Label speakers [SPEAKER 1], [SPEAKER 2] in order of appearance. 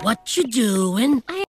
[SPEAKER 1] What you doing?
[SPEAKER 2] I